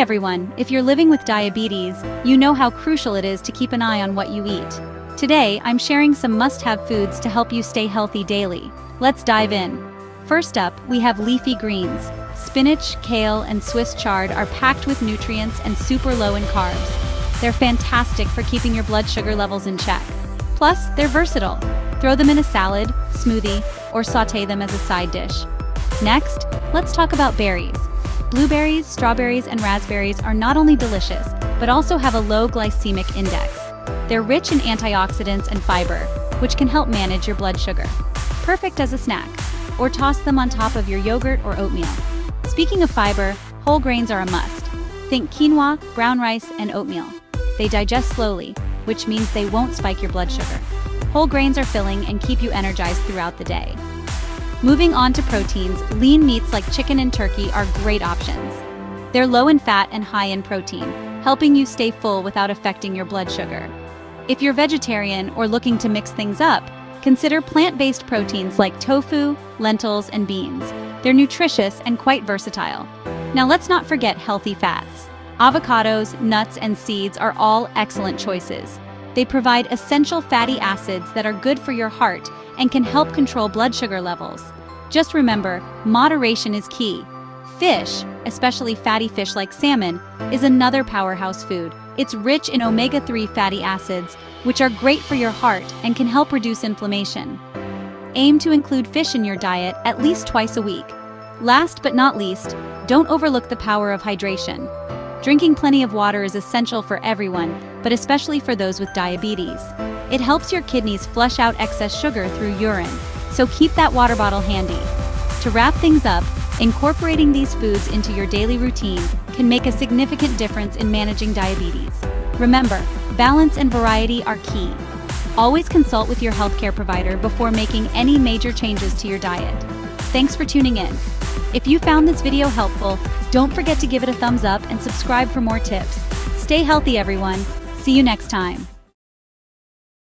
everyone, if you're living with diabetes, you know how crucial it is to keep an eye on what you eat. Today, I'm sharing some must-have foods to help you stay healthy daily. Let's dive in. First up, we have leafy greens. Spinach, kale, and Swiss chard are packed with nutrients and super low in carbs. They're fantastic for keeping your blood sugar levels in check. Plus, they're versatile. Throw them in a salad, smoothie, or saute them as a side dish. Next, let's talk about berries. Blueberries, strawberries, and raspberries are not only delicious, but also have a low glycemic index. They're rich in antioxidants and fiber, which can help manage your blood sugar. Perfect as a snack, or toss them on top of your yogurt or oatmeal. Speaking of fiber, whole grains are a must. Think quinoa, brown rice, and oatmeal. They digest slowly, which means they won't spike your blood sugar. Whole grains are filling and keep you energized throughout the day. Moving on to proteins, lean meats like chicken and turkey are great options. They're low in fat and high in protein, helping you stay full without affecting your blood sugar. If you're vegetarian or looking to mix things up, consider plant-based proteins like tofu, lentils, and beans. They're nutritious and quite versatile. Now let's not forget healthy fats. Avocados, nuts, and seeds are all excellent choices. They provide essential fatty acids that are good for your heart and can help control blood sugar levels. Just remember, moderation is key. Fish, especially fatty fish like salmon, is another powerhouse food. It's rich in omega-3 fatty acids, which are great for your heart and can help reduce inflammation. Aim to include fish in your diet at least twice a week. Last but not least, don't overlook the power of hydration. Drinking plenty of water is essential for everyone, but especially for those with diabetes. It helps your kidneys flush out excess sugar through urine, so keep that water bottle handy. To wrap things up, incorporating these foods into your daily routine can make a significant difference in managing diabetes. Remember, balance and variety are key. Always consult with your healthcare provider before making any major changes to your diet. Thanks for tuning in. If you found this video helpful, don't forget to give it a thumbs up and subscribe for more tips. Stay healthy, everyone. See you next time.